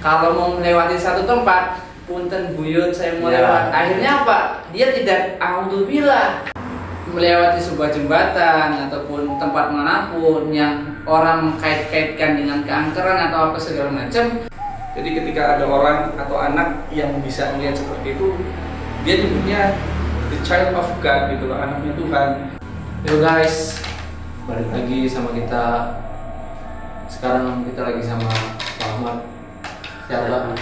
kalau mau melewati satu tempat punten buyut saya mau Ya. lewat akhirnya apa dia tidak alhamdulillah melewati sebuah jembatan ataupun tempat mana pun yang orang kait-kaitkan dengan keangkeran atau apa segala macam Jadi ketika ada orang atau anak yang bisa melihat seperti itu, dia nyebutnya the child of God gitu loh, anaknya Tuhan. Yo guys, balik lagi sama kita. Sekarang kita lagi sama Pak Sehat Pak?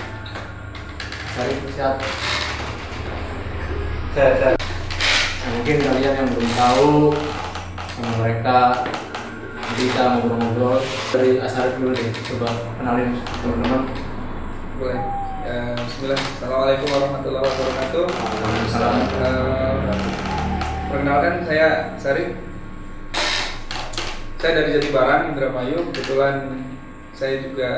Sarip sehat. Nah, mungkin kalian yang belum tahu sama mereka kita ngobrol-ngobrol dari Asarif dulu deh coba kenalin teman-teman Boleh. Ya, Bismillah. Assalamualaikum warahmatullahi wabarakatuh. Waalaikumsalam. Eh, perkenalkan saya Sarif. Saya dari Jatibarang, Indramayu. Kebetulan saya juga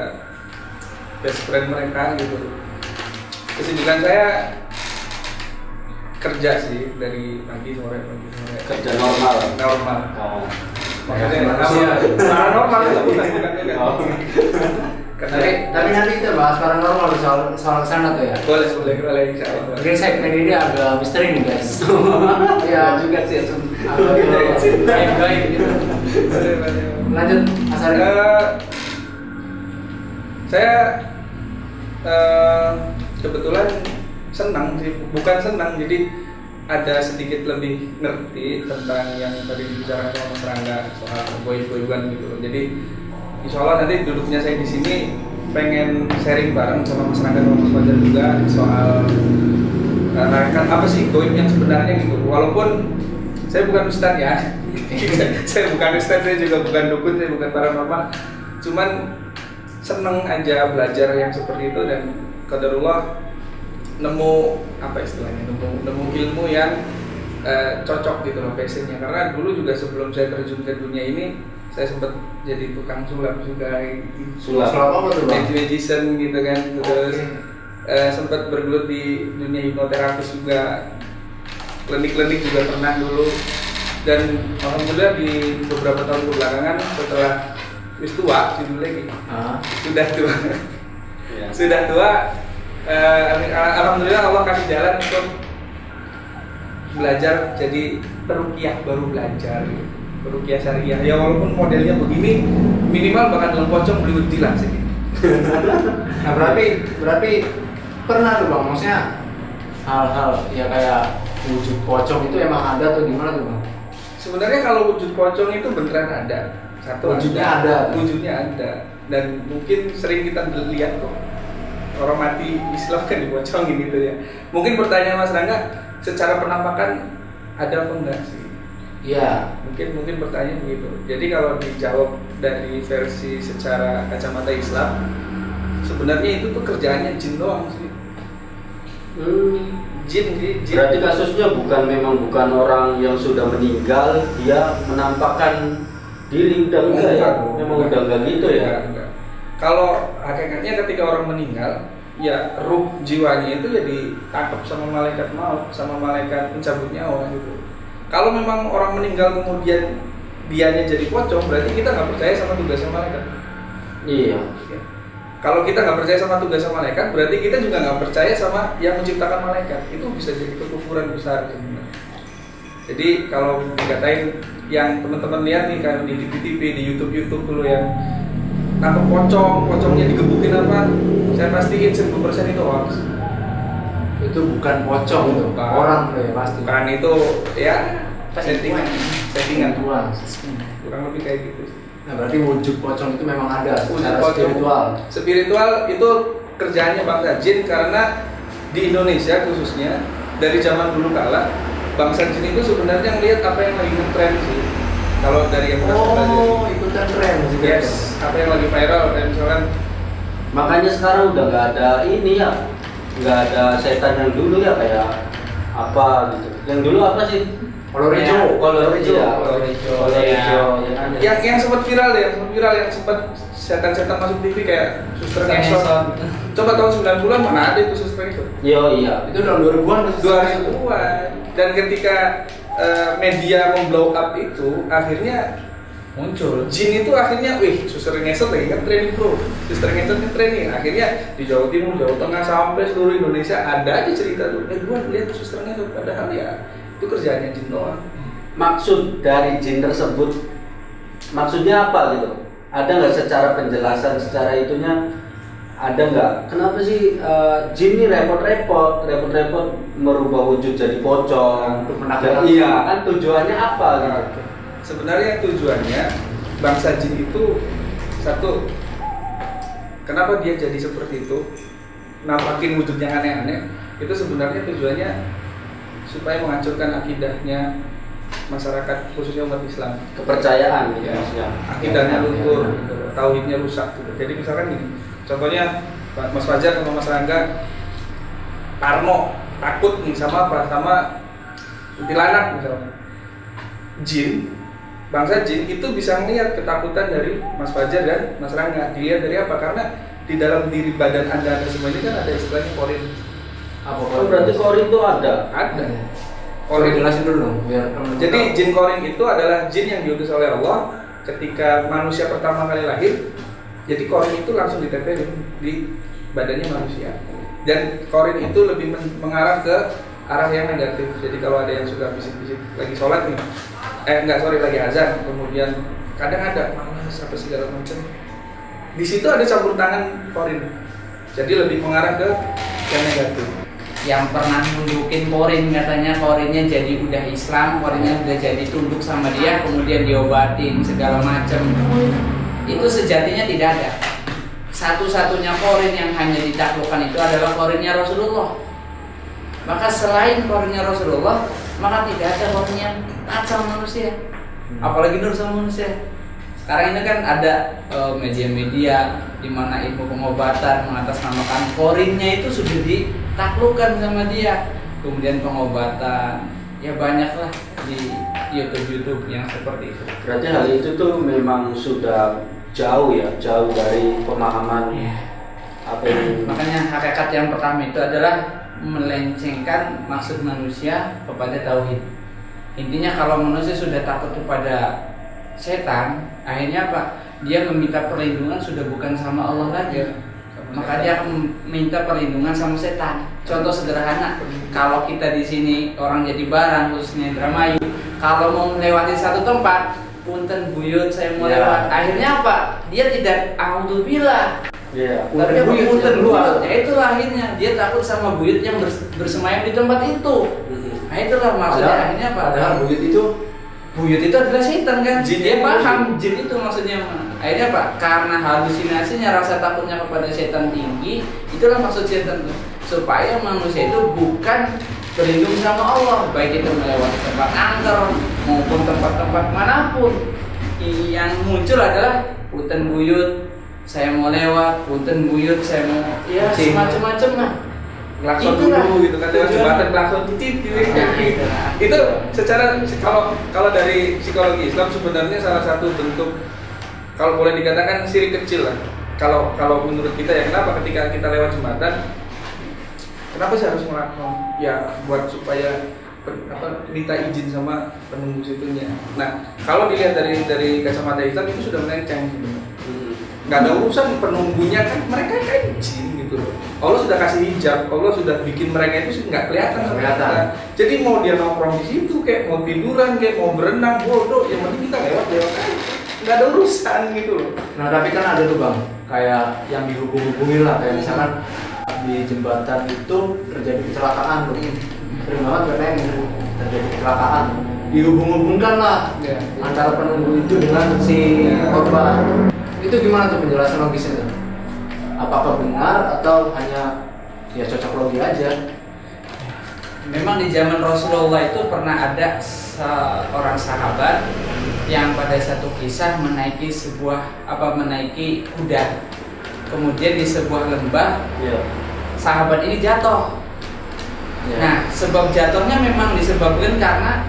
best friend mereka gitu. Kesibukan saya kerja sih dari pagi sore pagi sore. Kerja normal. Normal. Oh. Maksudnya manusia. paranormal itu bukan bukan bukan. Oh. Kerja. tapi tapi nanti kita bahas paranormal soal soal sana tuh ya boleh boleh boleh insya Allah. mungkin segmen ini agak misteri nih guys Ya ya juga sih. agak gaib-gaib gitu lanjut Asarif Eh, saya eh, kebetulan senang sih, bukan senang, jadi ada sedikit lebih ngerti tentang yang tadi dibicarakan sama Mas Rangga soal boy-boyan gitu loh. Jadi insya Allah nanti duduknya saya di sini pengen sharing bareng sama Mas Rangga sama Mas Fajar juga soal kan apa sih goib yang sebenarnya gitu. Walaupun saya bukan ustadz ya, saya bukan ustadz, saya juga bukan dukun, saya bukan paranormal. Cuman seneng aja belajar yang seperti itu dan kadarullah nemu apa istilahnya nemu nemu ilmu yang eh, cocok gitu loh passionnya karena dulu juga sebelum saya terjun ke dunia ini saya sempat jadi tukang sulap juga. Sulap. Sulap apa tuh, Bang? Magic magician gitu kan terus Oke. eh, sempat bergelut di dunia hipnoterapis juga klinik-klinik juga pernah dulu dan alhamdulillah di beberapa tahun kebelakangan setelah wis tua judul lagi. Ah, sudah tua. Iya. sudah tua eh, alhamdulillah Allah kasih jalan untuk belajar jadi perukiah baru belajar. Perukiah syariah. Ya walaupun modelnya begini minimal bakal dalam pocong beli utilan sih. Nah berarti berarti pernah tuh bang? Maksudnya hal-hal ya kayak wujud pocong itu emang ada tuh gimana tuh bang? Sebenarnya kalau wujud pocong itu beneran ada satu Wujudnya ada. wujudnya ada. Dan mungkin sering kita lihat kok orang mati Islam kan dipocongin gitu ya. Mungkin pertanyaan Mas Rangga secara penampakan ada apa enggak sih? Iya. Mungkin mungkin pertanyaan begitu. Jadi kalau dijawab dari versi secara kacamata Islam sebenarnya itu tuh kerjaannya jin doang sih. Hmm. jin jin Berarti kasusnya bukan memang bukan orang yang sudah meninggal, dia menampakkan diri udah enggak ya? Memang udah enggak gitu ya? Enggak, enggak. Kalau hakikatnya ketika orang meninggal, ya ruh jiwanya itu ya ditangkap sama malaikat maut, sama malaikat pencabut nyawa gitu. Kalau memang orang meninggal kemudian dianya jadi pocong, berarti kita nggak percaya sama tugasnya malaikat. Iya. Ya. Kalau kita nggak percaya sama tugas sama malaikat, berarti kita juga nggak percaya sama yang menciptakan malaikat. Itu bisa jadi kekufuran besar sebenarnya. Jadi kalau dikatain yang teman-teman lihat nih kan di TV-TV, di YouTube-YouTube dulu yang nangkep pocong, pocongnya digebukin apa? Saya pastiin 1000% itu hoax. itu bukan pocong itu Bukan. orang ya pasti Bukan itu ya settingan, settingan Penipuan. kurang lebih kayak gitu. nah berarti wujud pocong itu memang ada Wujud secara pocong. spiritual Spiritual itu kerjaannya bangsa jin karena di Indonesia khususnya dari zaman dulu kala bangsa jin itu sebenarnya ngelihat apa yang lagi ngetren sih. Kalau dari yang pernah oh ikutan tren sih Yes, apa yang lagi viral dan misalkan Makanya sekarang udah nggak ada ini ya, nggak ada setan yang dulu ya kayak apa gitu. Yang dulu apa sih? Kolor hijau. Kolor hijau. Iya, Kolor hijau. Kolor Iya. hijau. ya kan? yang yang sempat viral ya, yang sempat viral yang sempat setan-setan masuk TV kayak suster ngesot. Coba tahun 90-an mana ada itu suster ngesot? Yo iya. itu tahun 2000-an tuh, 2000-an. Dan ketika eh, media memblow up itu, akhirnya muncul. Jin itu akhirnya, wih, suster ngeset lagi kan training bro Suster ngeset kan training. Akhirnya di Jawa Timur, Jawa Tengah, sampai seluruh Indonesia Ada aja cerita tuh, eh gue lihat suster ngeset Padahal ya, itu kerjaannya Jin doang. Maksud dari jin tersebut maksudnya apa gitu? Ada nggak secara penjelasan secara itunya? Ada nggak? Kenapa sih eh, jin ini repot-repot? Repot-repot merubah wujud jadi pocong Untuk menakutkan. iya kan tujuannya apa gitu. Sebenarnya tujuannya bangsa jin itu satu kenapa dia jadi seperti itu nampakin wujud yang aneh-aneh itu sebenarnya tujuannya supaya menghancurkan akidahnya masyarakat khususnya umat Islam kepercayaan ya, maksudnya akidahnya Ya, ya, luntur ya. gitu. tauhidnya rusak gitu. jadi misalkan gini contohnya Pak Mas Fajar sama Mas Rangga Parno takut nih sama apa? Sama kuntilanak misalnya. Jin bangsa jin itu bisa melihat ketakutan dari Mas Fajar dan Mas Rangga. Dilihat dari apa? Karena di dalam diri badan anda anda semua ini kan ada istilahnya korin. Apa oh, berarti korin itu ada? Ada. Korin. jelasin dulu dong biar Jadi jin korin itu adalah jin yang diutus oleh Allah ketika manusia pertama kali lahir. Jadi korin itu langsung ditempelin di badannya manusia. Dan korin itu lebih men- mengarah ke arah yang negatif. Jadi kalau ada yang suka bisik-bisik lagi sholat nih, eh enggak sorry lagi azan, kemudian kadang ada malas apa segala macam. Di situ ada campur tangan korin. Jadi lebih mengarah ke yang negatif. yang pernah nunjukin korin katanya korinnya jadi udah Islam korinnya udah jadi tunduk sama dia kemudian diobatin segala macam itu sejatinya tidak ada satu-satunya korin yang hanya ditaklukkan itu adalah korinnya Rasulullah. Maka selain korinnya Rasulullah maka tidak ada korin yang taat sama manusia. Apalagi nur sama manusia. Sekarang ini kan ada eh, media-media di mana ilmu pengobatan mengatasnamakan korinnya itu sudah ditaklukkan sama dia. Kemudian pengobatan ya banyaklah di YouTube YouTube yang seperti itu. Berarti hal itu tuh memang sudah jauh ya jauh dari pemahaman apa yang makanya hakikat yang pertama itu adalah melencengkan maksud manusia kepada tauhid. Intinya kalau manusia sudah takut kepada setan akhirnya apa? Dia meminta perlindungan sudah bukan sama Allah lagi. Maka dia akan minta perlindungan sama setan. Contoh sederhana, kalau kita di sini orang jadi barang khususnya Indramayu, kalau mau melewati satu tempat, punten buyut saya mau Ya. lewat. Akhirnya apa? Dia tidak auzubillah. Iya. Tapi buyut, punten ya, buyut? Ya itulah akhirnya dia takut sama buyut yang bers- bersemayam di tempat itu. Mhm. Nah itulah maksudnya Padahal- akhirnya apa? Padahal buyut itu Buyut itu adalah setan kan? Jin dia itu. paham jin itu maksudnya akhirnya apa? Karena halusinasinya rasa takutnya kepada setan tinggi, itulah maksud setan supaya manusia itu bukan berlindung sama Allah, baik itu melewati tempat angker maupun tempat-tempat mana pun. Yang muncul adalah punten buyut, saya mau lewat, punten buyut, saya mau ya semacam-macam lah. Klakson dulu gitu kan lewat jembatan klakson titit gitu. Nah, itulah. itu secara kalau kalau dari psikologi Islam sebenarnya salah satu bentuk kalau boleh dikatakan sirik kecil lah kalau kalau menurut kita ya kenapa ketika kita lewat jembatan kenapa sih harus melakukan ya buat supaya pen- apa minta izin sama penunggu situnya? Nah kalau dilihat dari dari kacamata Islam itu sudah melenceng. Sebenarnya Mhm. nggak ada urusan penunggunya kan mereka kan jin gitu loh. Allah sudah kasih hijab Allah sudah bikin mereka itu nggak kelihatan sama Kelihatan. kita jadi mau dia nongkrong di situ kayak mau tiduran kayak mau berenang bodoh yang penting kita lewat lewat aja. Nggak ada urusan gitu loh. Nah tapi kan ada tuh bang, kayak yang dihubung-hubungin lah, kayak misalkan di jembatan itu terjadi kecelakaan tuh, sering banget katanya yang terjadi kecelakaan, dihubung-hubungkan lah Ya. antara penunggu itu dengan si korban. Itu gimana tuh penjelasan logisnya? Apakah benar atau hanya ya cocok logi aja? Memang di zaman Rasulullah itu pernah ada seorang sahabat yang pada satu kisah menaiki sebuah apa menaiki kuda. Kemudian di sebuah lembah Iya. Sahabat ini jatuh. Ya. Nah, sebab jatuhnya memang disebabkan karena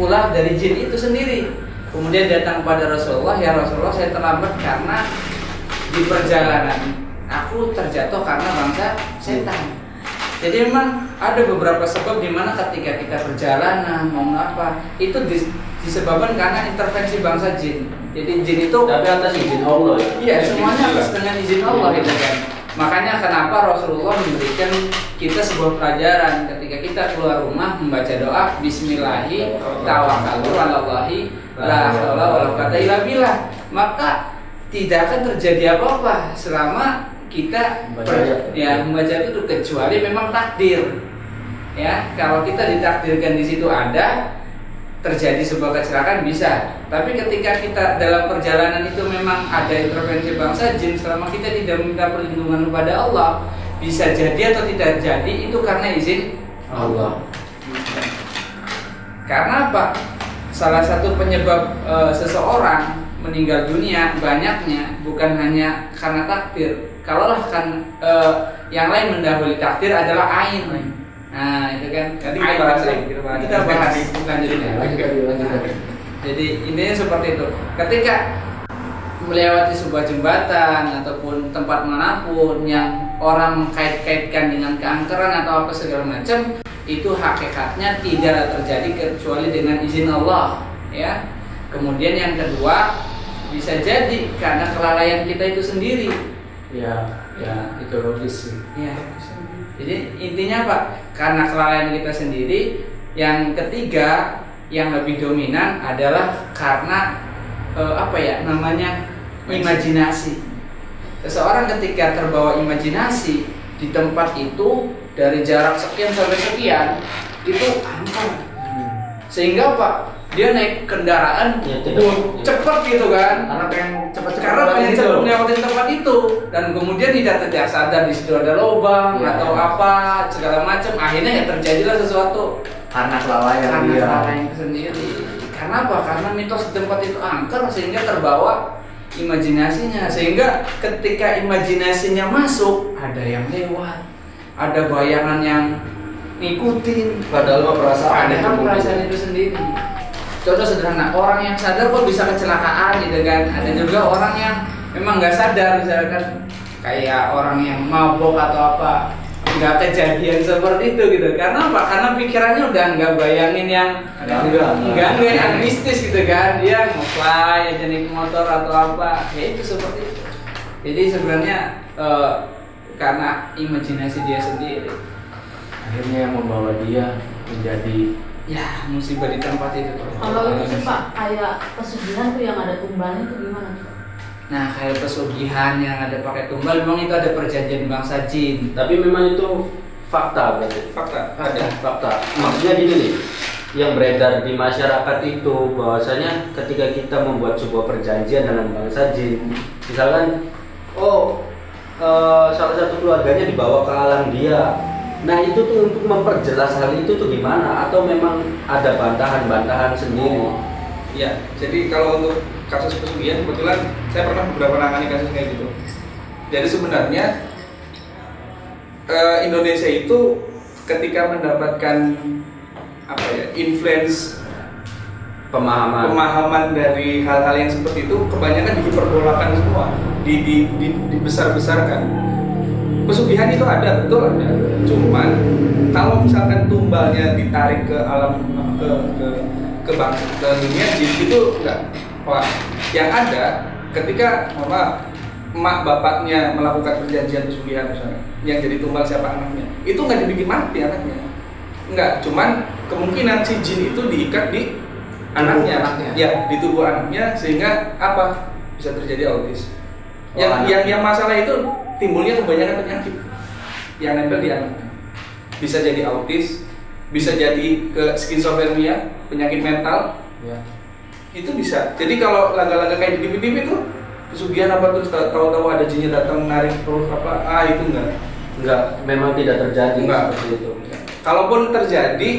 ulah dari jin itu sendiri. Kemudian datang kepada Rasulullah, ya Rasulullah saya terlambat karena di perjalanan aku terjatuh karena bangsa setan. Jadi memang ada beberapa sebab di mana ketika kita perjalanan mau apa itu di, di disebabkan karena intervensi bangsa jin. Jadi jin itu Tapi atas izin Allah ya. Iya, semuanya atas dengan izin Allah gitu kan. Makanya kenapa Rasulullah memberikan kita sebuah pelajaran ketika kita keluar rumah membaca doa Bismillahi tawakkalu alallahi la haula wala quwata illa billah. Maka tidak akan terjadi apa-apa selama kita Membaca. per- ya membaca itu kecuali memang takdir. Ya, kalau kita ditakdirkan di situ ada terjadi sebuah kecelakaan bisa. Tapi ketika kita dalam perjalanan itu memang ada intervensi bangsa jin selama kita tidak meminta perlindungan kepada Allah, bisa jadi atau tidak jadi itu karena izin Allah. Karena apa? Salah satu penyebab eh, seseorang meninggal dunia banyaknya bukan hanya karena takdir. Kalaulah kan eh, yang lain mendahului takdir adalah ain. Nah, itu kan Nanti kita bahas lagi, kita bahas. kita bahas lanjutnya. Lanjut, lanjut, lanjut. Jadi intinya seperti itu. Ketika melewati sebuah jembatan ataupun tempat mana pun yang orang mengkait-kaitkan dengan keangkeran atau apa segala macam, itu hakikatnya tidak terjadi kecuali dengan izin Allah, ya. Kemudian yang kedua bisa jadi karena kelalaian kita itu sendiri. Ya, ya itu logis sih. Ya. Jadi intinya apa? Karena kelalaian kita sendiri. Yang ketiga yang lebih dominan adalah karena eh, apa ya namanya imajinasi. Seseorang ketika terbawa imajinasi di tempat itu dari jarak sekian sampai sekian itu angker. Sehingga apa? Dia naik kendaraan Ya, tidak. uh, cepet gitu kan Karena pengen cepet-cepet karena gitu. cepet lewatin tempat itu. Dan kemudian tidak tidak sadar di situ ada lubang Iya. atau apa segala macam. Akhirnya ya terjadilah sesuatu. Karena kelalaian karena dia. kelalaian sendiri. Karena apa? Karena mitos di tempat itu angker sehingga terbawa imajinasinya. Sehingga ketika imajinasinya masuk ada yang lewat. Ada bayangan yang ngikutin. Padahal perasaan padahal perasaan itu sendiri contoh sederhana orang yang sadar kok bisa kecelakaan gitu kan. Ada juga orang yang memang nggak sadar misalkan kayak orang yang mabok atau apa nggak kejadian seperti itu gitu. Karena apa? Karena pikirannya udah nggak bayangin yang nggak nggak yang mistis gitu kan. Dia aja naik motor atau apa. Ya itu seperti itu. Jadi sebenarnya eh, karena imajinasi dia sendiri. Akhirnya yang membawa dia menjadi ya musibah di tempat itu Kalau itu sih Pak, kayak pesugihan tuh yang ada tumbalnya itu gimana? Nah, kayak pesugihan yang ada pakai tumbal, memang itu ada perjanjian bangsa jin. Tapi memang itu fakta berarti. Fakta. Fakta. Ada. Fakta. Maksudnya gini nih, yang beredar di masyarakat itu bahwasanya ketika kita membuat sebuah perjanjian dengan bangsa jin, misalkan, oh eh, salah satu keluarganya dibawa ke alam dia. Nah itu tuh untuk memperjelas hal itu tuh gimana? Atau memang ada bantahan-bantahan sendiri? Iya, jadi kalau untuk kasus pesugihan kebetulan saya pernah beberapa nangani kasus kayak gitu. Jadi sebenarnya eh, Indonesia itu ketika mendapatkan apa ya influence Pemahaman. pemahaman dari hal-hal yang seperti itu kebanyakan dihiperbolakan semua, di, di, di, dibesar-besarkan. Pesugihan itu ada, betul ada. Cuman kalau misalkan tumbalnya ditarik ke alam ke ke ke, bang, ke dunia jin itu enggak. Wah, yang ada ketika apa emak bapaknya melakukan perjanjian pesugihan misalnya, yang jadi tumbal siapa anaknya, itu nggak dibikin mati anaknya. Enggak, cuman kemungkinan si jin itu diikat di anaknya, anaknya. ya di tubuh anaknya sehingga apa bisa terjadi autis. Oh, yang anak. yang yang masalah itu timbulnya kebanyakan penyakit yang nempel di anaknya. Bisa jadi autis, bisa jadi ke skizofrenia, penyakit mental, ya. itu bisa. Jadi kalau laga-laga kayak di TV itu pesugihan apa terus tahu-tahu ada jinnya datang narik perut apa, ah itu enggak. Enggak, memang tidak terjadi Enggak. seperti itu. Kalaupun terjadi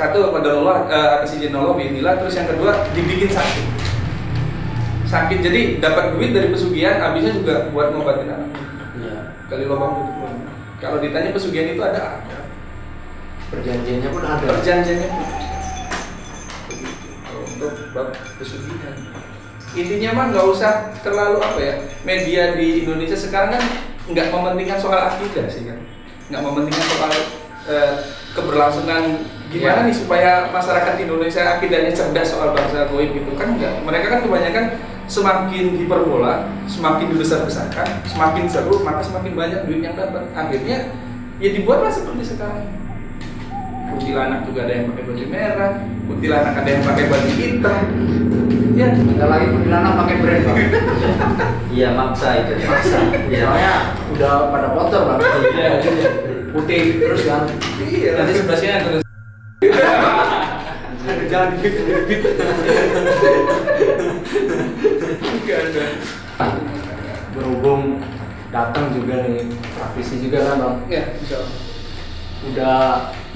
satu pada Allah eh, atas izin Allah bismillah terus yang kedua dibikin sakit sakit jadi dapat duit dari pesugihan habisnya juga buat ngobatin anak Kali lubang tutup lubang. kalau ditanya pesugihan itu ada ada Perjanjiannya pun ada. perjanjiannya pun. Begitu. Kalau untuk bab pesugihan intinya mah nggak usah terlalu apa ya media di Indonesia sekarang kan nggak mementingkan soal akidah sih kan nggak mementingkan soal eh, keberlangsungan gimana Iya. nih supaya masyarakat Indonesia akidahnya cerdas soal bangsa goib gitu kan enggak mereka kan kebanyakan semakin hiperbola semakin dibesar-besarkan semakin seru maka semakin banyak duit yang dapat akhirnya ya dibuatlah seperti sekarang kuntilanak juga ada yang pakai baju merah kuntilanak ada yang pakai baju hitam ya Ada lagi kuntilanak pakai brand. Iya maksa itu. Maksa. Iya. Soalnya udah pada kotor bang. Iya. Putih terus kan. iya Nanti sebelah sini ada Jangan dikit Enggak ada Berhubung datang juga nih praktisi juga kan bang. ya insya Allah Udah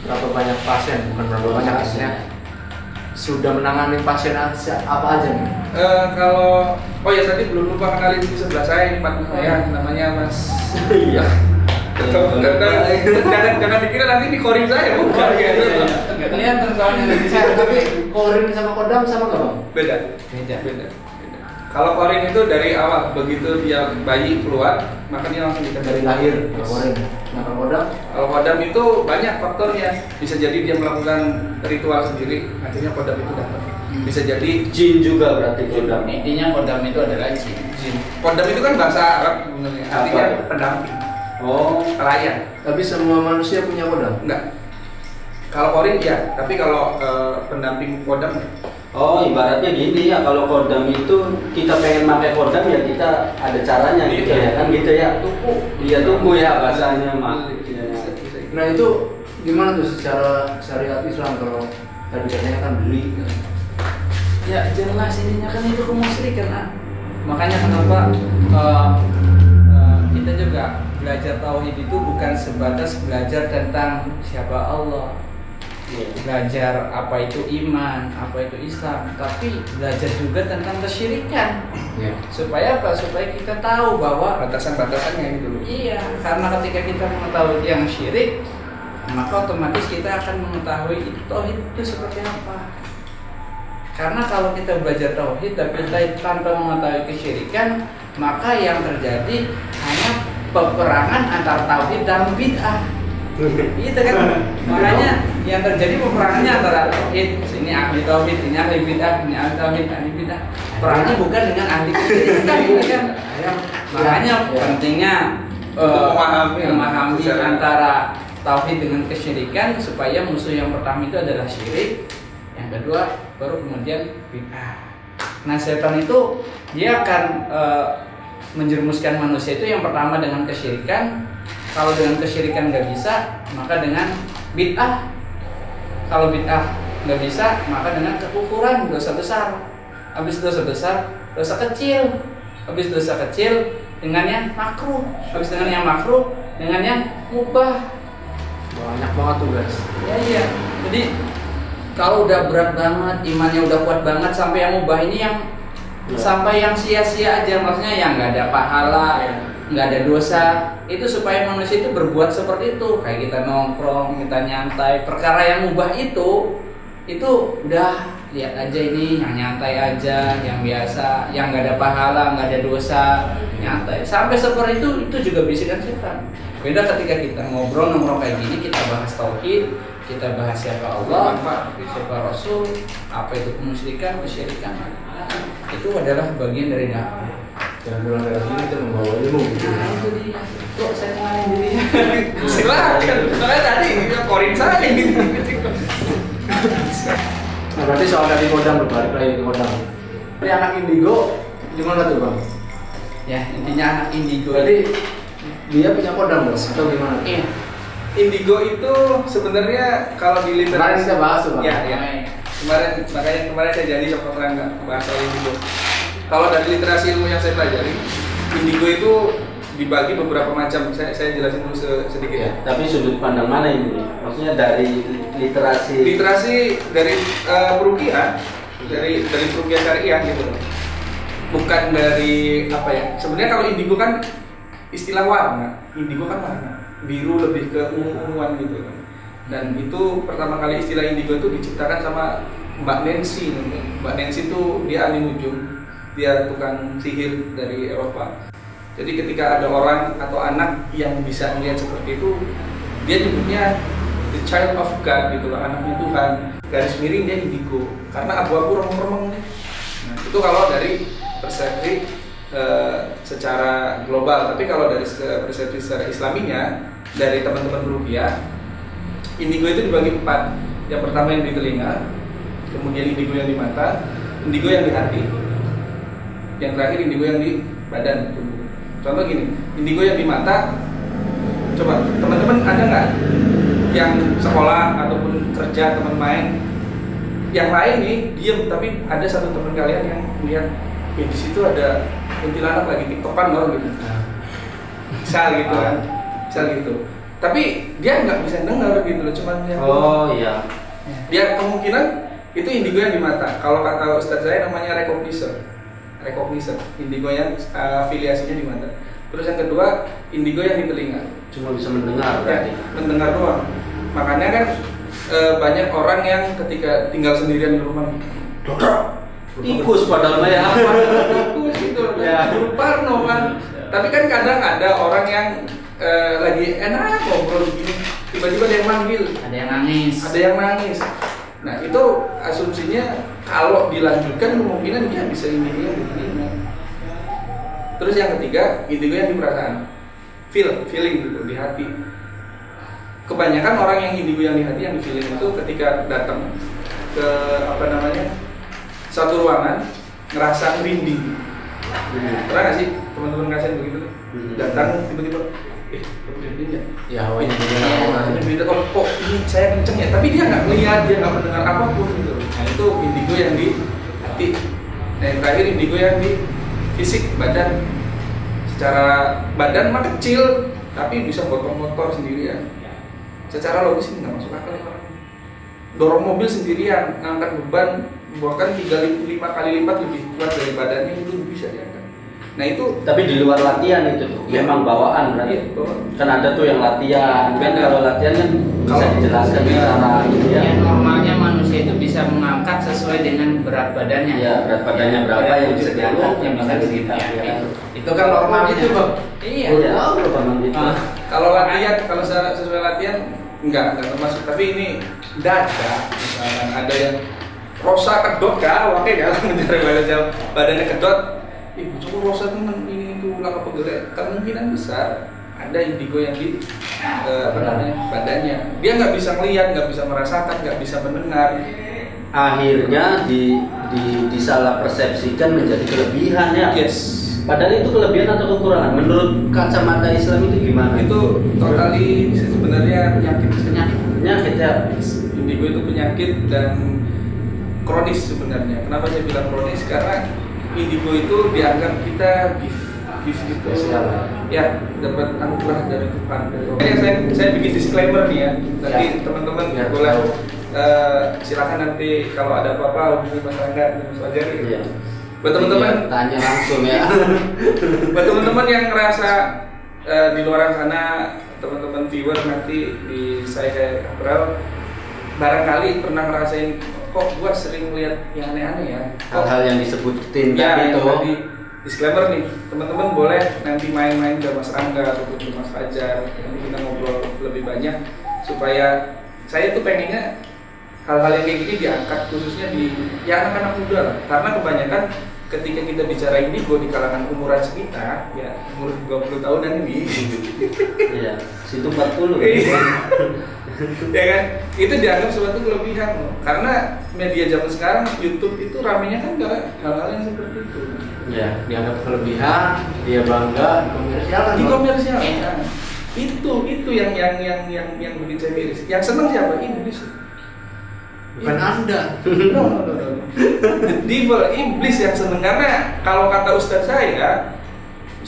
berapa banyak pasien? Bukan berapa banyak pasien. Sudah menangani pasien apa aja nih? Eh, kalau oh ya tadi belum lupa kenalin di sebelah saya ini partner saya namanya Mas Iya. Jangan jangan dikira nanti di koring saya bukan ya. Nggak kelihatan soalnya nanti Saya tapi korin sama kodam sama nggak bang? Beda. Beda. Beda. Beda. Kalau koring itu dari awal begitu dia bayi keluar maka dia langsung Dari dikendali lahir korin. Nah kalau kodam Kalau kodam itu banyak faktornya. Bisa jadi dia melakukan ritual sendiri, akhirnya kodam itu dapat. Bisa jadi Jin juga berarti kodam. Intinya kodam itu adalah jin. jin. Kodam itu kan bahasa Arab sebenarnya. Artinya pendamping, Oh. pelayan. tapi semua manusia punya kodam. Enggak. Kalau korin iya, tapi kalau eh, pendamping kodam. Oh, ibaratnya gini ya kalau kodam itu kita pengen pakai kodam ya kita ada caranya gitu Iya. ya kan gitu ya. Tuku. Iya tunggu ya bahasanya. Bisa, Iya. bisa. Nah itu gimana tuh secara syariat Islam kalau tadi katanya kan beli kan? Ya jelas intinya kan itu kemusyrikan ah. Makanya kenapa eh, kita juga belajar tauhid itu bukan sebatas belajar tentang siapa Allah, Iya. belajar apa itu iman, apa itu Islam, tapi belajar juga tentang kesyirikan. Iya. Supaya apa? Supaya kita tahu bahwa Batasan-batasannya dulu. Iya, karena ketika kita mengetahui yang syirik, maka otomatis kita akan mengetahui itu tauhid itu seperti apa. Karena kalau kita belajar tauhid tapi kita tanpa mengetahui kesyirikan, maka yang terjadi hanya peperangan antara tauhid dan bid'ah. Gitu kan? Makanya yang terjadi peperangannya antara tauhid, ini ahli tauhid, ini ahli bid'ah, ini ahli tauhid, ahli bid'ah. Perangnya bukan dengan ahli kesyirikan, gitu kan? Makanya Ya. pentingnya Untuk eh, memahami. memahami antara tauhid dengan kesyirikan supaya musuh yang pertama itu adalah syirik, yang kedua baru kemudian bid'ah. Nah setan itu dia akan eh, menjerumuskan manusia itu yang pertama dengan kesyirikan. Kalau dengan kesyirikan nggak bisa, maka dengan bid'ah. Kalau bid'ah nggak bisa, maka dengan kekufuran dosa besar. Habis dosa besar, dosa kecil. Habis dosa kecil dengan yang makruh. Habis dengan yang makruh, dengan yang mubah. Banyak banget tuh guys. Ya iya. Jadi kalau udah berat banget, imannya udah kuat banget sampai yang mubah ini yang Ya. sampai yang sia-sia aja maksudnya yang nggak ada pahala, nggak ada dosa. Itu supaya manusia itu berbuat seperti itu. Kayak kita nongkrong, kita nyantai. Perkara yang mubah itu itu udah lihat aja ini yang nyantai aja, yang biasa, yang nggak ada pahala, nggak ada dosa, nyantai. Sampai seperti itu itu juga bisikan setan. Beda ketika kita ngobrol nongkrong kayak gini, kita bahas tauhid, kita bahas siapa Allah, siapa Rasul, apa itu kemusyrikan, kesyirikan. Itu adalah bagian dari dakwah. Jangan bilang kayak gini kita membawa ilmu gitu. Nah, itu dia. Kok saya kenalin diri? Silakan. Soalnya tadi dia koring saya gitu. Nah berarti soal tadi kodam berbalik lagi ke kodam. Ini anak indigo gimana tuh bang? ya, intinya anak indigo Berarti dia punya kodam bos atau gimana? Iya. Indigo itu sebenarnya kalau di literasi kita bahas tuh bang. Ya, ya. Kemarin makanya kemarin saya jadi sama nggak bahas soal indigo. Kalau dari literasi ilmu yang saya pelajari, indigo itu dibagi beberapa macam. Saya saya jelasin dulu se- sedikit ya. Tapi sudut pandang mana ini? Maksudnya dari literasi. Literasi dari uh, perukiah, dari dari perukiah syariah gitu. Bukan dari apa ya? Sebenarnya kalau indigo kan istilah warna. Indigo kan warna. Biru lebih ke ungu-unguan gitu kan. Dan itu pertama kali istilah indigo itu diciptakan sama Mbak Nancy. Mbak Nancy itu dia ahli nujum, dia tukang sihir dari Eropa. Jadi ketika ada orang atau anak yang bisa melihat seperti itu, dia nyebutnya the child of God gitu loh anaknya Tuhan garis miring dia indigo karena abu-abu remeng-remeng nah itu kalau dari persepsi eh, secara global tapi kalau dari se- persepsi secara islaminya dari teman-teman rupiah indigo itu dibagi empat. Yang pertama yang di telinga kemudian indigo yang di mata indigo yang di hati yang terakhir indigo yang di badan tubuh. Contoh gini indigo yang di mata coba teman-teman ada nggak yang sekolah ataupun kerja teman main? Yang lain nih diem tapi ada satu teman kalian yang lihat ya di situ ada kuntilanak lagi tiktokan loh gitu. Misal gitu kan. Misal gitu tapi dia nggak bisa dengar gitu loh cuman yang Oh iya. dia kemungkinan itu indigo yang di mata kalau kata ustadz saya namanya recognizer recognizer indigo yang uh, afiliasinya di mata terus yang kedua indigo yang di telinga Cuma bisa mendengar ya, berarti. mendengar doang makanya kan eh, banyak orang yang ketika tinggal sendirian di rumah Tikus padahal ya. tikus gitu Ya. ya. Parno kan tapi kan kadang ada orang yang eh, lagi enak ngobrol begini tiba-tiba dia yang manggil. Ada yang nangis. Ada yang nangis. Nah itu asumsinya kalau dilanjutkan kemungkinan dia bisa indigo yang di telinga terus yang ketiga indigo yang di perasaan. Feel feeling gitu di hati. Kebanyakan orang yang indigo yang di hati yang di feeling itu ketika datang ke apa namanya satu ruangan ngerasa merinding. Hmm. pernah nggak sih teman-teman ngerasain begitu? Hmm. datang tiba-tiba eh ya Ya, hawanya beda Iya. Ini beda oh, kok ini saya kenceng ya? Tapi dia nggak melihat dia nggak mendengar apa pun gitu nah itu indigo yang di hati. Nah yang terakhir indigo yang di fisik badan. Secara badan mah kecil tapi bisa potong motor sendirian. Secara logis ini nggak masuk akal ya dorong mobil sendirian ngangkat beban bahkan tiga li- lima kali lipat lebih kuat dari badannya itu bisa diangkat nah itu Tapi di luar latihan itu tuh, Iya. memang bawaan berarti. bahwa Kan ada tuh yang latihan, kan Beda. kalau latihan kan bisa Kalau- dijelaskan Iya. secara ini ya. Ya, normalnya manusia itu bisa mengangkat sesuai dengan berat badannya. Iya, berat badannya berapa yang bisa diangkat, yang bisa yang kita. bisa diangkat. Itu, itu kan normalnya. gitu, Bang. Iya. Oh, ya, gitu. Ah. Kalau latihan, kalau se- sesuai latihan enggak, enggak termasuk. Tapi ini dada, misalkan ada yang rosa kedot kan mencari badan badannya kedot. Temen ini itu ulang apa gerak? Kemungkinan besar ada indigo yang di eh, apa namanya badannya. Dia nggak bisa melihat, nggak bisa merasakan, nggak bisa mendengar. Akhirnya di, di disalah persepsikan menjadi kelebihan ya. Yes, Padahal itu kelebihan atau kekurangan. Menurut kacamata Islam itu gimana? itu totali sebenarnya penyakit Penyakit. penyakit ya. Indigo itu penyakit dan kronis sebenarnya. Kenapa saya bilang kronis? Karena indigo itu dianggap kita gift, gift gitu. Spesial. Ya, dapat anugerah dari Tuhan. Ini saya saya bikin disclaimer nih ya. Nanti Ya. teman-teman Ya, boleh eh, silakan nanti kalau ada apa-apa hubungi Mas Angga Mas Fajar. Iya. Buat teman-teman Iya, tanya langsung ya. buat teman-teman yang ngerasa eh, di luar sana teman-teman viewer nanti di saya April barangkali pernah ngerasain kok gua sering lihat yang aneh-aneh ya. Hal-hal yang disebutin ya tadi itu. tadi. Disclaimer nih teman-teman boleh nanti main-main ke Mas Rangga ataupun ke Mas Fajar. Nanti kita ngobrol lebih banyak supaya saya tuh pengennya hal-hal yang kayak gini diangkat khususnya di ya anak-anak muda lah. Karena kebanyakan ketika kita bicara ini gue di kalangan umuran sekitar ya umur 20 tahunan ini Iya. Situ 40. Iya. ya kan itu dianggap suatu kelebihan loh karena media zaman sekarang YouTube itu ramenya kan karena hal-hal yang seperti itu Iya. Dianggap kelebihan, dia bangga, dikomersialkan. di Bang. komersial Iya. Nah, itu itu yang yang yang yang yang bikin saya miris yang seneng siapa iblis Bukan Anda. no, no, no, no. The devil iblis yang seneng karena kalau kata ustadz saya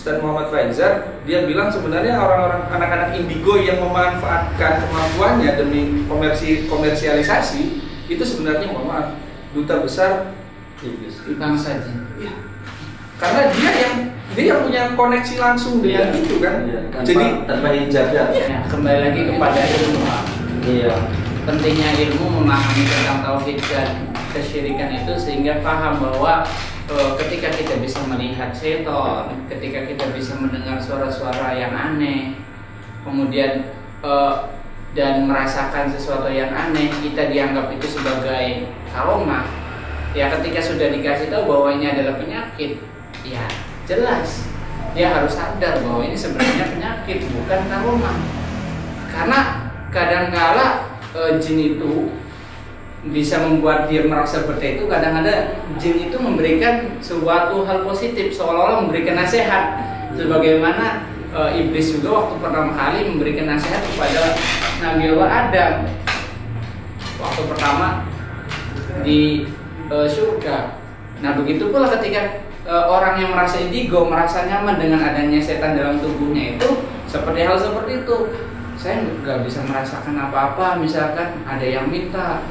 Ustadz Muhammad Faizar dia bilang sebenarnya orang-orang anak-anak indigo yang memanfaatkan kemampuannya demi komersi komersialisasi itu sebenarnya mohon maaf duta besar Iblis. Bangsa jin. Iya. Karena dia yang dia yang punya koneksi langsung dengan Iya. itu kan. Iya, tanpa, Jadi tanpa hijab ya. Ya, kembali lagi kepada ilmu. Iya. Pentingnya ilmu memahami tentang tauhid dan kesyirikan itu sehingga paham bahwa ketika kita bisa melihat seton, ketika kita bisa mendengar suara-suara yang aneh, kemudian eh, dan merasakan sesuatu yang aneh kita dianggap itu sebagai karomah ya ketika sudah dikasih tahu bahwa ini adalah penyakit ya jelas dia harus sadar bahwa ini sebenarnya penyakit bukan karomah karena kadangkala e, jin itu bisa membuat dia merasa seperti itu kadang-kadang jin itu memberikan suatu hal positif seolah-olah memberikan nasihat. Sebagaimana e, iblis juga waktu pertama kali memberikan nasihat kepada Nabi Allah Adam. Waktu pertama di e, surga. Nah begitu pula ketika e, orang yang merasa indigo merasa nyaman dengan adanya setan dalam tubuhnya itu seperti hal seperti itu. Saya nggak bisa merasakan apa-apa misalkan ada yang minta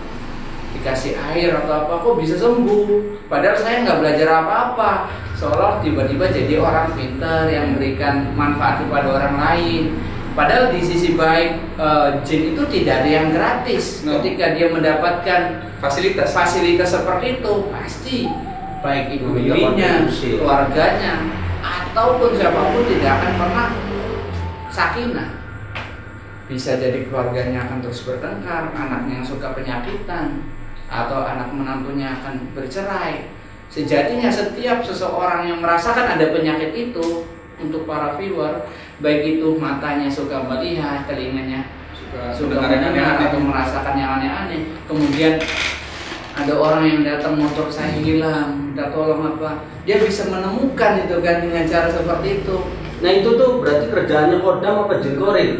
dikasih air atau apa kok bisa sembuh? Padahal saya nggak belajar apa-apa. Seolah tiba-tiba jadi orang pintar yang memberikan manfaat kepada orang lain. Padahal di sisi baik e, jin itu tidak ada yang gratis. No. ketika dia mendapatkan fasilitas. fasilitas seperti itu pasti baik ibu dirinya, keluarganya ataupun siapa pun tidak akan pernah sakinah bisa jadi keluarganya akan terus bertengkar, anaknya yang suka penyakitan, atau anak menantunya akan bercerai. Sejatinya setiap seseorang yang merasakan ada penyakit itu untuk para viewer, baik itu matanya suka melihat, telinganya suka suka mendengar atau merasakan yang aneh-aneh. Kemudian ada orang yang datang motor saya hilang, minta tolong apa? Dia bisa menemukan itu kan dengan cara seperti itu. Nah itu tuh berarti kerjaannya kodam apa jin korin?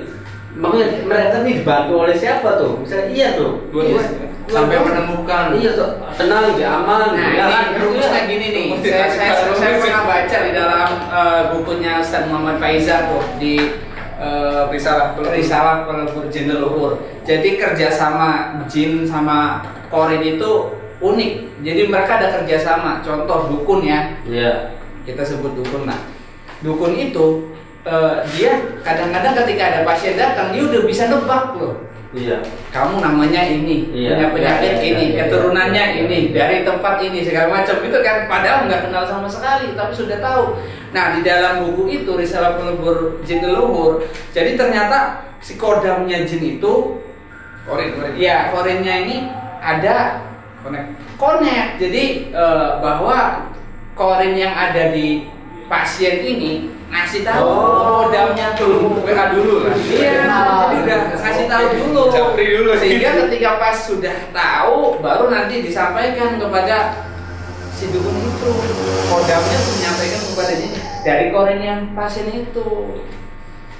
Makanya mereka nih dibantu oleh siapa tuh? Misalnya iya tuh. Dua-duanya. Sampai menemukan Iya tuh, tenang, aman. Nah ya kan? rumusnya gini nih, saya, saya, saya pernah baca di dalam eh, bukunya Ustaz Muhammad Faizal tuh di eh, Risalah. Risalah pelebur jin leluhur. Jadi kerjasama jin sama korin itu unik. Jadi mereka ada kerjasama. Contoh dukun ya, Iya. kita sebut dukun lah. Dukun itu eh, dia kadang-kadang ketika ada pasien datang dia udah bisa nebak loh. Iya. Kamu namanya ini, Iya, punya penyakit iya, iya, ini, iya, keturunannya iya, ini, dari tempat ini segala macam itu kan padahal nggak kenal sama sekali tapi sudah tahu. Nah di dalam buku itu risalah pelebur jin leluhur, jadi ternyata si kodamnya jin itu, Korin, korin. ya korinnya ini ada Connect. connect. Jadi eh, bahwa korin yang ada di pasien ini ngasih tahu Oh. kodamnya tuh WA dulu lah. Iya, jadi udah kasih tahu dulu. Japri dulu. Sehingga ketika pas sudah tahu, baru nanti disampaikan kepada si dukun itu. Kodamnya tuh menyampaikan kepada dia dari koren yang pasien itu.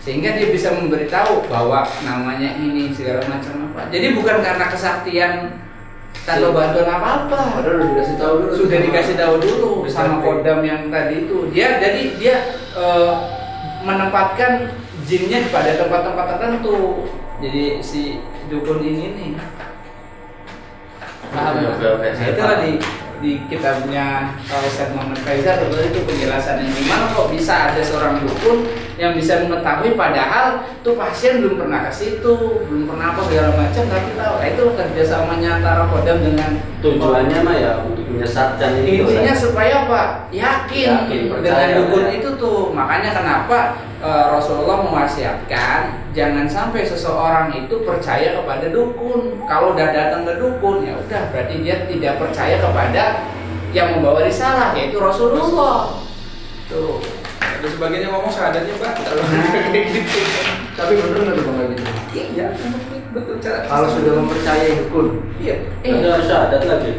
Sehingga dia bisa memberitahu bahwa namanya ini segala macam apa. Jadi bukan karena kesaktian tanpa bantuan apa-apa. Padahal udah dikasih tahu dulu. Sudah dikasih tahu dulu sama kodam yang tadi itu. Dia jadi dia eh, menempatkan jinnya pada tempat-tempat tertentu. Jadi si dukun ini nih. Paham ya? Nah, paham. di di kitabnya Ustaz Muhammad Faizal itu penjelasannya gimana kok bisa ada seorang dukun yang bisa mengetahui padahal tuh pasien belum pernah ke situ belum pernah apa segala macam tapi tahu nah, itu kerjasamanya antara kodam dengan Tujuannya mah ya untuk menyesatkan itu. intinya kan? supaya apa yakin, Yakin, dengan dukun ya. itu tuh makanya kenapa eh, Rasulullah mewasiatkan jangan sampai seseorang itu percaya kepada dukun kalau udah datang ke dukun ya udah berarti dia tidak percaya kepada yang membawa risalah yaitu Rasulullah tuh Ada sebagainya ngomong seadanya pak. Kalau Nah. kayak gitu. tapi bener nggak tuh bang gitu Iya, betul cara. kalau sudah mempercayai dukun Iya. eh Ada syahadat lagi.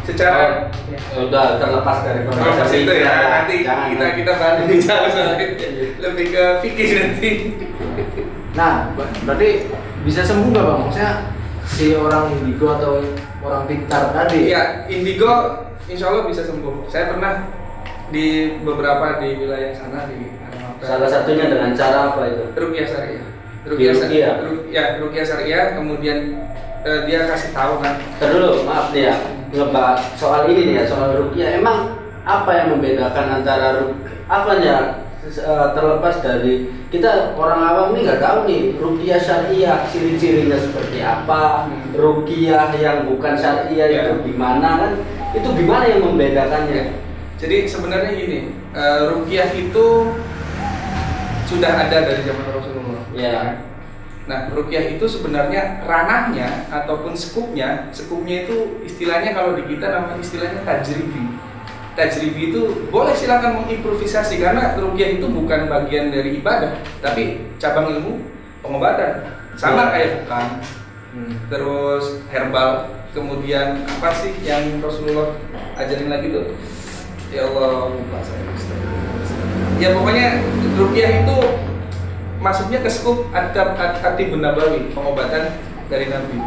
Secara ya. Ya Udah terlepas dari Oh, pas itu ya, nanti Jangan. kita kita bahas lebih jauh soal itu. Lebih ke fikih nanti. nah ber- berarti bisa sembuh nggak bang maksudnya si orang indigo atau orang pintar tadi Iya, indigo insya Allah bisa sembuh. Saya pernah di beberapa di wilayah sana di Alamatah. Salah satunya dengan cara apa itu? Rukiah Syariah. Rukiah? Syariah. Ya, Rukiah Syariah kemudian eh, dia kasih tahu kan Ntar dulu, maaf nih ya, ngebahas soal ini nih ya, soal rukiah. Emang apa yang membedakan antara apa ya eh, terlepas dari kita orang awam nih nggak tahu nih rukiah syariah ciri-cirinya seperti apa, Hmm. rukiah yang bukan syariah Ya. itu gimana kan? Itu gimana yang membedakannya? Jadi sebenarnya gini, eh, rukiah itu sudah ada dari zaman Rasulullah. Ya. Nah, rukyah itu sebenarnya ranahnya ataupun skupnya, skupnya itu istilahnya kalau di kita nama istilahnya tajribi. Tajribi itu boleh silakan mengimprovisasi karena rukyah itu bukan bagian dari ibadah, tapi cabang ilmu pengobatan. Sama kayak bukan, Hmm. terus herbal, kemudian apa sih yang Rasulullah ajarin lagi tuh? Ya Allah, lupa saya. Ya pokoknya rukyah itu masuknya ke skup adab atibun nabawi pengobatan dari Nabi